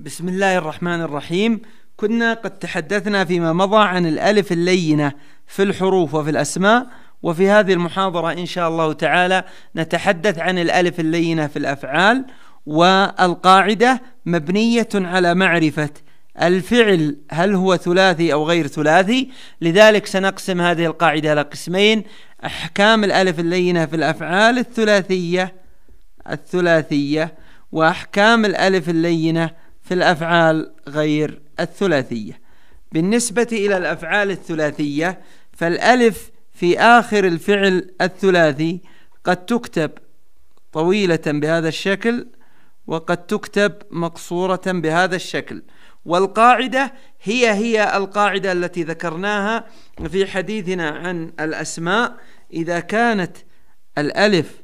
بسم الله الرحمن الرحيم. كنا قد تحدثنا فيما مضى عن الألف اللينة في الحروف وفي الأسماء وفي هذه المحاضرة إن شاء الله تعالى نتحدث عن الألف اللينة في الأفعال والقاعدة مبنية على معرفة الفعل هل هو ثلاثي أو غير ثلاثي. لذلك سنقسم هذه القاعدة إلى قسمين أحكام الألف اللينة في الأفعال الثلاثية الثلاثية وأحكام الألف اللينة في الأفعال غير الثلاثية. بالنسبة إلى الأفعال الثلاثية فالألف في آخر الفعل الثلاثي قد تكتب طويلة بهذا الشكل وقد تكتب مقصورة بهذا الشكل. والقاعدة هي هي القاعدة التي ذكرناها في حديثنا عن الأسماء. إذا كانت الألف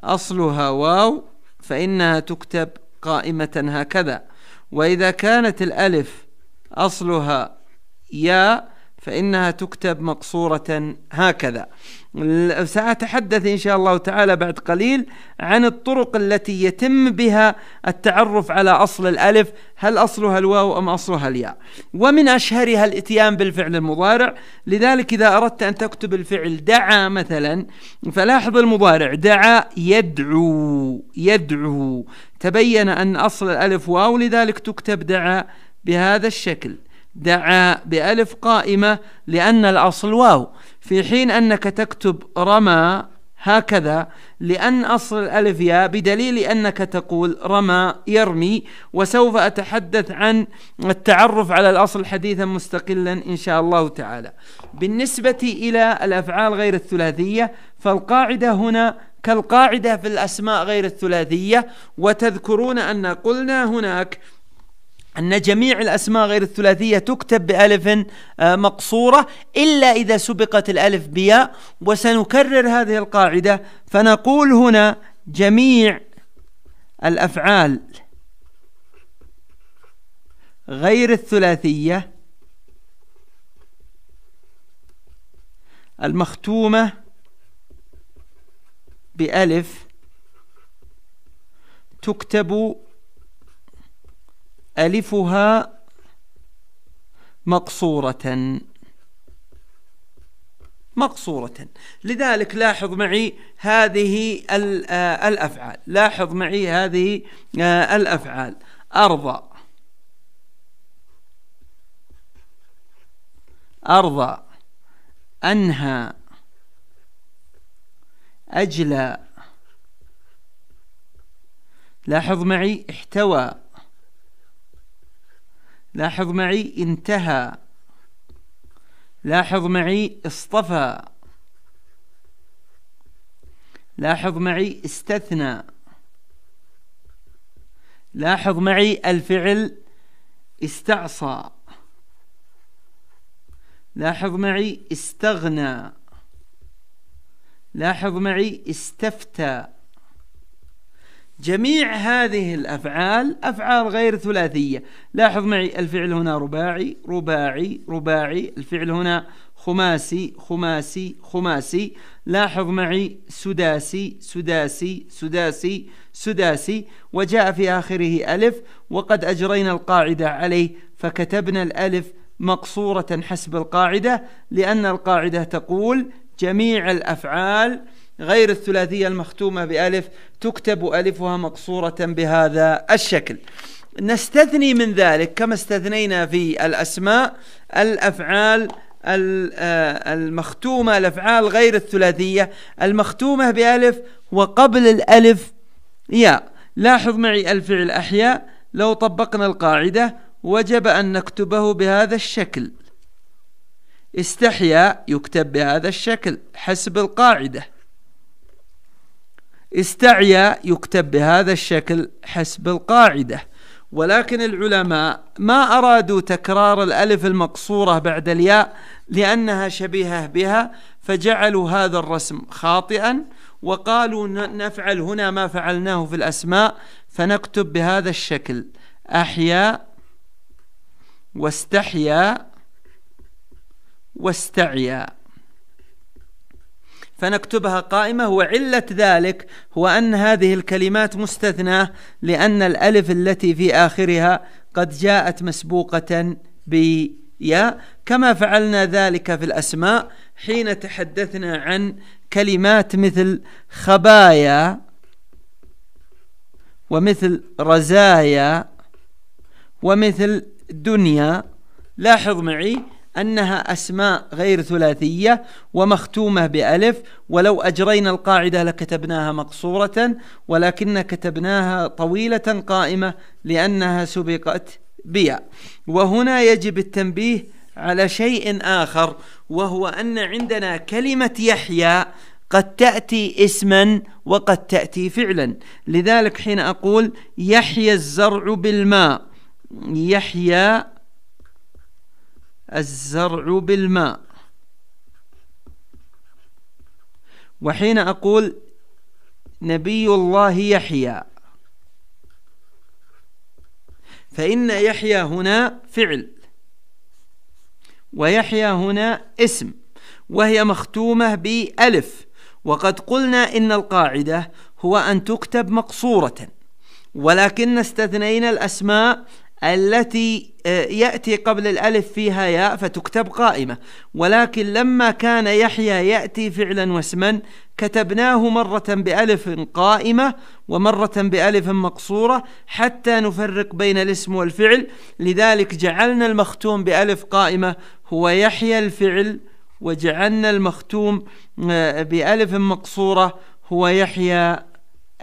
أصلها واو فإنها تكتب قائمة هكذا. وإذا كانت الألف أصلها يا فإنها تكتب مقصورة هكذا. سأتحدث إن شاء الله تعالى بعد قليل عن الطرق التي يتم بها التعرف على أصل الألف هل أصلها الواو أم أصلها الياء؟ ومن أشهرها الإتيان بالفعل المضارع لذلك إذا أردت أن تكتب الفعل دعا مثلا فلاحظ المضارع دعا يدعو يدعو. تبين أن أصل الألف واو لذلك تكتب دعا بهذا الشكل. دعا بألف قائمة لأن الأصل واو. في حين أنك تكتب رمى هكذا لأن أصل الألف ياء بدليل أنك تقول رمى يرمي وسوف أتحدث عن التعرف على الأصل حديثا مستقلا إن شاء الله تعالى. بالنسبة إلى الأفعال غير الثلاثية فالقاعدة هنا كالقاعدة في الأسماء غير الثلاثية وتذكرون أن قلنا هناك أن جميع الأسماء غير الثلاثية تكتب بألف آه، مقصورة إلا إذا سبقت الألف بياء وسنكرر هذه القاعدة. فنقول هنا جميع الأفعال غير الثلاثية المختومة بألف تكتب ألفها مقصورة. مقصورة. لذلك لاحظ معي هذه آه، الأفعال. لاحظ معي هذه آه، الأفعال. أرضى. أرضى. أنهى. أجلى. لاحظ معي احتوى. لاحظ معي انتهى. لاحظ معي اصطفى. لاحظ معي استثنى. لاحظ معي الفعل استعصى. لاحظ معي استغنى. لاحظ معي استفتى. جميع هذه الأفعال أفعال غير ثلاثية. لاحظ معي الفعل هنا رباعي رباعي رباعي الفعل هنا خماسي خماسي خماسي. لاحظ معي سداسي سداسي سداسي سداسي. وجاء في آخره ألف وقد أجرينا القاعدة عليه فكتبنا الألف مقصورة حسب القاعدة لأن القاعدة تقول جميع الأفعال غير الثلاثية المختومة بألف تكتب ألفها مقصورة بهذا الشكل. نستثني من ذلك كما استثنينا في الأسماء الأفعال آه، المختومة الأفعال غير الثلاثية المختومة بألف وقبل الألف ياء. لاحظ معي الفعل أحياء. لو طبقنا القاعدة وجب أن نكتبه بهذا الشكل. استحيا يكتب بهذا الشكل حسب القاعدة. استعيا يكتب بهذا الشكل حسب القاعدة. ولكن العلماء ما أرادوا تكرار الألف المقصورة بعد الياء لأنها شبيهة بها فجعلوا هذا الرسم خاطئا وقالوا نفعل هنا ما فعلناه في الأسماء فنكتب بهذا الشكل أحيا واستحيا واستعيا. فنكتبها قائمة وعلة ذلك هو أن هذه الكلمات مستثناة لأن الألف التي في آخرها قد جاءت مسبوقة بياء. كما فعلنا ذلك في الأسماء حين تحدثنا عن كلمات مثل خبايا ومثل رزايا ومثل دنيا. لاحظ معي أنها أسماء غير ثلاثية ومختومة بألف ولو أجرينا القاعدة لكتبناها مقصورة ولكن كتبناها طويلة قائمة لأنها سبقت بيا. وهنا يجب التنبيه على شيء آخر وهو أن عندنا كلمة يحيى قد تأتي اسما وقد تأتي فعلا. لذلك حين أقول يحيى الزرع بالماء يحيى الزرع بالماء. وحين أقول نبي الله يحيى فإن يحيى هنا فعل ويحيى هنا اسم وهي مختومة بألف. وقد قلنا إن القاعدة هو أن تكتب مقصورة ولكن استثنينا الأسماء التي آه، يأتي قبل الألف فيها ياء فتكتب قائمة. ولكن لما كان يحيى يأتي فعلا واسما كتبناه مرة بألف قائمة ومرة بألف مقصورة حتى نفرق بين الاسم والفعل. لذلك جعلنا المختوم بألف قائمة هو يحيى الفعل وجعلنا المختوم آه، بألف مقصورة هو يحيى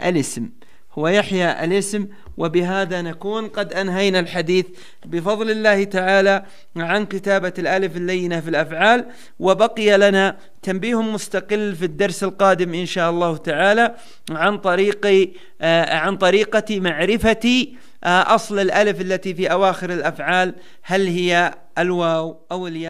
الاسم. هو يحيى الاسم وبهذا نكون قد أنهينا الحديث. بفضل الله تعالى عن كتابة الألف اللينة في الأفعال وبقي لنا تنبيه مستقل في الدرس القادم إن شاء الله تعالى عن طريق آه عن طريقة معرفة آه أصل الألف التي في أواخر الأفعال هل هي الواو أو الياء.